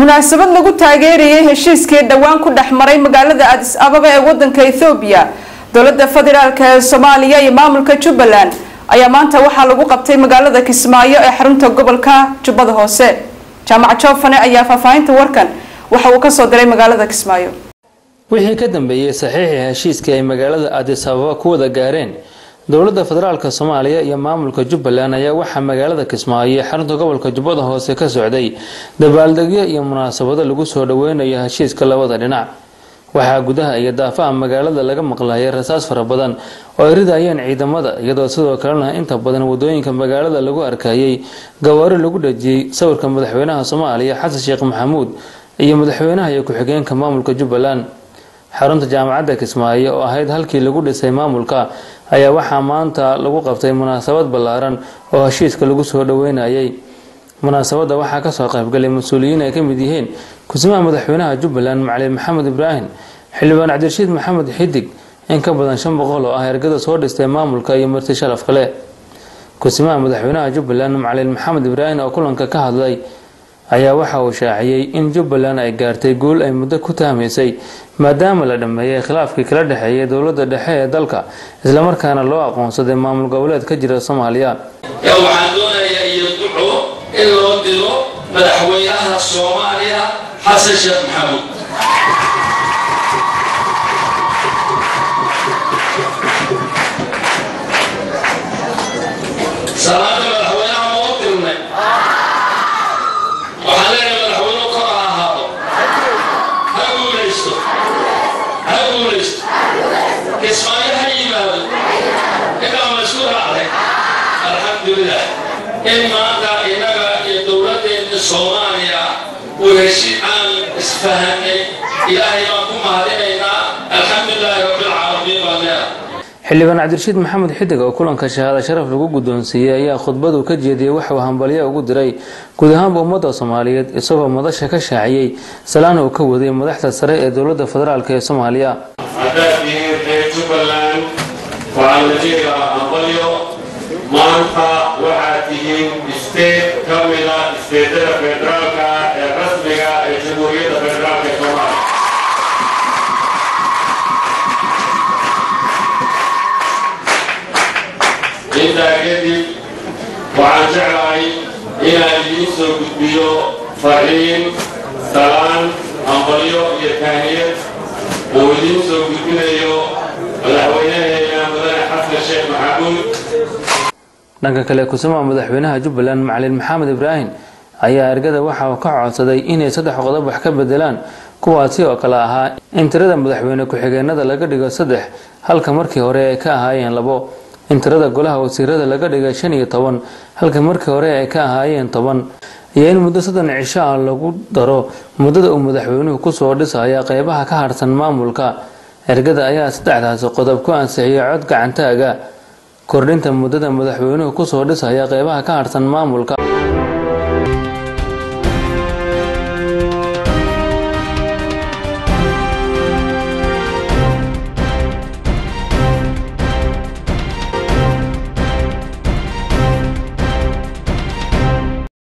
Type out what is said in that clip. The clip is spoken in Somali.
munaasabad lagu taageerayay heshiiskii dhowaan ku dhex maray magaalada adis ababa ee wadanka ethoobiya dowladda federaalk ee soomaaliya iyo maamulka jubbaland ayaa maanta waxaa lagu qabtay magaalada kismaayo ee xarunta gobolka jubbada hoose. Jaamac joofane ayaa faahfaahinta warkan. Waxa uu ka soo diray magaalada kismaayo. Wixii ka dambeeyey saxiixii heshiiskii ay magaalada adis ababa ku wada gaareen dowladda federaalka soomaaliya iyo maamulka jubbaland ayaa waxaa magaalada kismaayo xarunta gobolka jubbada hoose ka socday. Dabaaldegyo iyo munaasabado lagu soo dhaweynayo heshiiska labada dhinac. Waxaa gudaha iyo daafaha magaalada laga maqlayay rasaas fara badan oo ay ridayeen ciidamada iyadoo sidoo kalena inta badan waddooyinka magaalada lagu arkayay gawaari lagu dhajiyey sawirka madaxweynaha soomaaliya xasan sheekh maxamuud iyo madaxweynaha iyo ku-xigeenka maamulka jubbaland xarunta jaamacadda kismaayo oo ahayd halkii lagu dhisay maamulka ayaa waxaa maanta lagu qabtay munaasabad ballaaran oo heshiiska lagu soo dhaweynayay munaasabadda waxaa ka soo qaybgalay mas'uuliyiin ay ka mid yihiin kusimaha madaxweynaha jubbaland macalin maxamed ibraahim xildhibaan cabdirashiid maxamed xidig in ka badan shan boqol oo ah ergada soo dhistay maamulka iyo marti sharaf kale. Kusimaha madaxweynaha jubbaland macalin maxamed ibraahim oo kulanka ka hadlay ayaa waxa uu shaaciyey in jubbaland ay gaartay guul ay muddo ku tahmaysay maadaama la dhammeeyay khilaafkii kala dhexeeyay dowladda dhexe ee dalka islamarkaana loo aqoonsaday maamul goboleed ka jira soomaaliya. Waxaan doonayaa iyo duco in loo diro madaxweynaha soomaaliya xasan sheekh maxamuud alxamdulilah in maanta innaga iyo dowladdeena soomaaliya uu heshi aan isfahanay ilaahay baan ku mahadinaynaa alxamdulilaahi rabbilcaalamiin baan leedahay xildhibaan cabdirashiid maxamed xidig oo kulanka shahaada sharaf lagu guddoonsiiyey ayaa khudbadu ka jeediyey waxauu hambalyo ugu diray. Guud ahaanba ummadda soomaaliyeed isagoo madasha ka shaaciyey salaan uu ka waday madaxda sare ee dowladda federaalk ee soomaaliya. Haddaad tihiin reer jubbaland waxaan la jeedaa hambalyo maanta waxaad tihiin isteed ka mida isteedada federaalka ee rasmiga ee jamhuuriyadda federaalka ee soomaaliya. Intaa kadib waxaan jeclahay inaan idiin soo gudbiyo fariin salaan hambalyo iyo tahniyad uu idiin soo gudbinayo madaxweynaheena mudane xasan sheekh maxamuud dhanka kale kusimaha madaxweynaha jubbaland macalin maxamed ibraahim ayaa ergada waxa uu ka codsaday inay saddex qodob wax ka bedelaan kuwaasi oo kale ahaa in tirada madaxweyne ku-xigeenada laga dhigo saddex halka markii hore ay ka ahaayeen labo. In tirada golaha wasiirada laga dhigay shan iyo toban halka markii hore ay ka ahaayeen toban. Iyo in muddo soddon cisho ah lagu daro muddada uu madaxweynuhu ku soo dhisaya qeybaha ka harsan maamulka. Ergada ayaa saddexdaasi qodob ku ansixiyay cod gacantaaga kordhinta muddada madaxweynuhu ku soo dhisaya qeybaha ka harsan maamulka